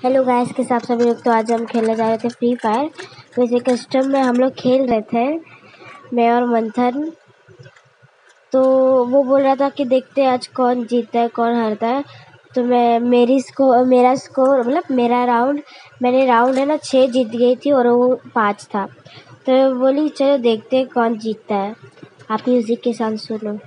Hello guys के साथ सभी लोग? तो आज हम खेलने जा रहे थे फ्री फायर वैसे कस्टम में हम लोग खेल रहे थे, मैं और मंथन। तो वो बोल रहा था कि देखते हैं आज कौन जीतता है, कौन हारता है। तो मैं, मेरी स्कोर मेरा स्कोर मतलब मेरा राउंड मैंने राउंड है ना छः जीत गई थी और वो पाँच था। तो बोली, चलो देखते हैं कौन जीतता है। आप म्यूज़िक के साथ सुनो।